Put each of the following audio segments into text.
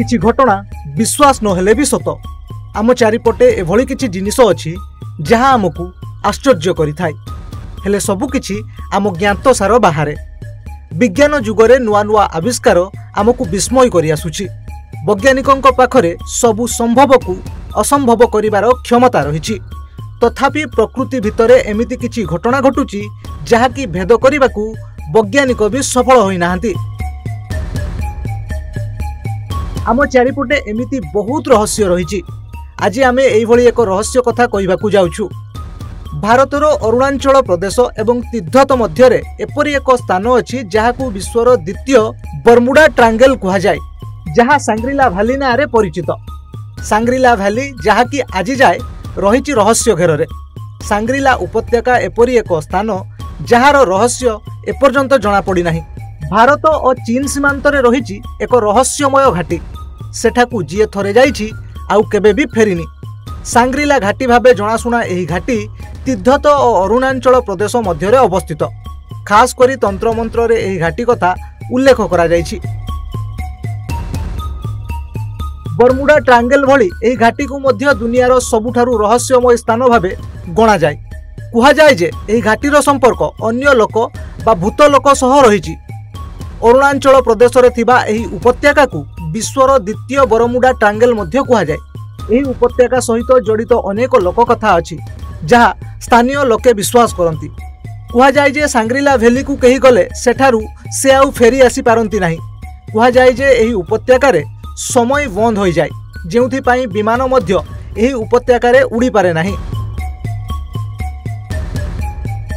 କିଛି ଘଟଣା ବିଶ୍ୱାସ ନହେଲେ ବି ସତ। ଆମ ଚାରିପଟେ ଏଭଳି କିଛି ଜିନିଷ ଅଛି ଯାହା ଆମକୁ ଆଶ୍ଚର୍ଯ୍ୟ କରିଥାଏ। ହେଲେ ସବୁକିଛି ଆମ ଜ୍ଞାତସାର ବାହାରେ। ବିଜ୍ଞାନ ଯୁଗରେ ନୂଆ ନୂଆ ଆବିଷ୍କାର ଆମକୁ ବିସ୍ମୟ କରିଆସୁଛି ବୈଜ୍ଞାନିକଙ୍କ ପାଖରେ ସବୁ ସମ୍ଭବକୁ ଅସମ୍ଭବ କରିବାର କ୍ଷମତା ରହିଛି। ତଥାପି ପ୍ରକୃତି ଭିତରେ ଏମିତି କିଛି ଘଟଣା ଘଟୁଛି ଯାହାକି ଭେଦ କରିବାକୁ ବୈଜ୍ଞାନିକ ବି ସଫଳ ହୋଇନାହାନ୍ତି। ଆମ ଚାରିପଟେ ଏମିତି ବହୁତ ରହସ୍ୟ ରହିଛି। ଆଜି ଆମେ ଏଇଭଳି ଏକ ରହସ୍ୟ କଥା କହିବାକୁ ଯାଉଛୁ। ଭାରତର ଅରୁଣାଚଳ ପ୍ରଦେଶ ଏବଂ ତିବ୍ଦତ ମଧ୍ୟରେ ଏପରି ଏକ ସ୍ଥାନ ଅଛି ଯାହାକୁ ବିଶ୍ୱର ଦ୍ୱିତୀୟ ବର୍ମୁଡା ଟ୍ରାଙ୍ଗେଲ କୁହାଯାଏ ଯାହା ସାଙ୍ଗ୍ରିଲା ଭ୍ୟାଲି ନାଁରେ ପରିଚିତ। ସାଙ୍ଗ୍ରିଲା ଭ୍ୟାଲି ଯାହାକି ଆଜି ଯାଏ ରହିଛି ରହସ୍ୟ ଘେରରେ। ସାଙ୍ଗ୍ରିଲା ଉପତ୍ୟକା ଏପରି ଏକ ସ୍ଥାନ ଯାହାର ରହସ୍ୟ ଏପର୍ଯ୍ୟନ୍ତ ଜଣାପଡ଼ିନାହିଁ। ଭାରତ ଓ ଚୀନ ସୀମାନ୍ତରେ ରହିଛି ଏକ ରହସ୍ୟମୟ ଘାଟି। ସେଠାକୁ ଯିଏ ଥରେ ଯାଇଛି ଆଉ କେବେ ବି ଫେରିନି। ସାଙ୍ଗ୍ରିଲା ଘାଟି ଭାବେ ଜଣାଶୁଣା ଏହି ଘାଟି ତିବ୍ଦତ ଓ ଅରୁଣାଚଳ ପ୍ରଦେଶ ମଧ୍ୟରେ ଅବସ୍ଥିତ। ଖାସ୍ କରି ତନ୍ତ୍ରମନ୍ତ୍ରରେ ଏହି ଘାଟି କଥା ଉଲ୍ଲେଖ କରାଯାଇଛି। ବର୍ମୁଡା ଟ୍ରାଙ୍ଗେଲ ଭଳି ଏହି ଘାଟିକୁ ମଧ୍ୟ ଦୁନିଆର ସବୁଠାରୁ ରହସ୍ୟମୟ ସ୍ଥାନ ଭାବେ ଗଣାଯାଏ। କୁହାଯାଏ ଯେ ଏହି ଘାଟିର ସମ୍ପର୍କ ଅନ୍ୟ ଲୋକ ବା ଭୂତ ଲୋକ ସହ ରହିଛି। ଅରୁଣାଚଳ ପ୍ରଦେଶରେ ଥିବା ଏହି ଉପତ୍ୟକାକୁ ବିଶ୍ୱର ଦ୍ୱିତୀୟ ବରମୁଡା ଟ୍ରାଙ୍ଗେଲ ମଧ୍ୟ କୁହାଯାଏ ଏହି ଉପତ୍ୟକା ସହିତ ଜଡ଼ିତ ଅନେକ ଲୋକକଥା ଅଛି ଯାହା ସ୍ଥାନୀୟ ଲୋକେ ବିଶ୍ୱାସ କରନ୍ତି କୁହାଯାଏ ଯେ ସାଙ୍ଗ୍ରିଲା ଭ୍ୟାଲିକୁ କେହି ଗଲେ ସେଠାରୁ ସେ ଆଉ ଫେରି ଆସିପାରନ୍ତି ନାହିଁ କୁହାଯାଏ ଯେ ଏହି ଉପତ୍ୟକାରେ ସମୟ ବନ୍ଦ ହୋଇଯାଏ ଯେଉଁଥିପାଇଁ ବିମାନ ମଧ୍ୟ ଏହି ଉପତ୍ୟକାରେ ଉଡ଼ିପାରେ ନାହିଁ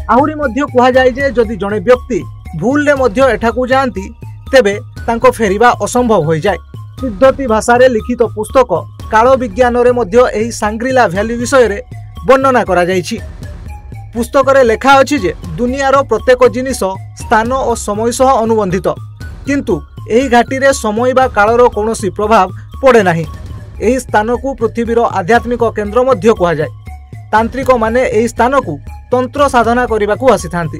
ଆହୁରି ମଧ୍ୟ କୁହାଯାଏ ଯେ ଯଦି ଜଣେ ବ୍ୟକ୍ତି ভুলে মধ্য এঠাক যাতে তেবে তাঁক ফেরা অসম্ভব হয়ে যায় সিদ্ধতি ভাষার লিখিত পুস্তক কাল বিজ্ঞানের মধ্য এই সাংগ্রিলা ভ্যালি বিষয়ে বর্ণনা করা যাই পুস্তকরে লেখা অছি যে দুনিয়ার প্রত্যেক জিনিস স্থান ও সময় সহ অনুবন্ধিত কিন্তু এই ঘাটিরে সময় বা কালর কৌশি প্রভাব পড়ে না এই স্থানক পৃথিবীর আধ্যাত্মিক কেন্দ্র মধ্য কুহযায় তাঁত্রিক মানে এই স্থানক তন্ত্র সাধনা করা আসি থাকে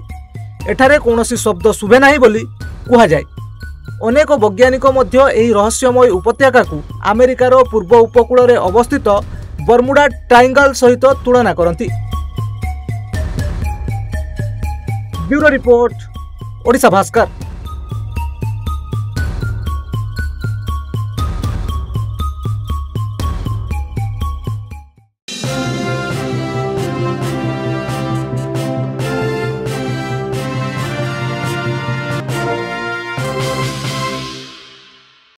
ଏଠାରେ କୌଣସି ଶବ୍ଦ ଶୁଭେ ନାହିଁ ବୋଲି କୁହାଯାଏ ଅନେକ ବୈଜ୍ଞାନିକ ମଧ୍ୟ ଏହି ରହସ୍ୟମୟ ଉପତ୍ୟକାକୁ ଆମେରିକାର ପୂର୍ବ ଉପକୂଳରେ ଅବସ୍ଥିତ ବର୍ମୁଡା ଟ୍ରାଇଙ୍ଗାଲ ସହିତ ତୁଳନା କରନ୍ତି ବ୍ୟୁରୋ ରିପୋର୍ଟ ଓଡ଼ିଶା ଭାସ୍କର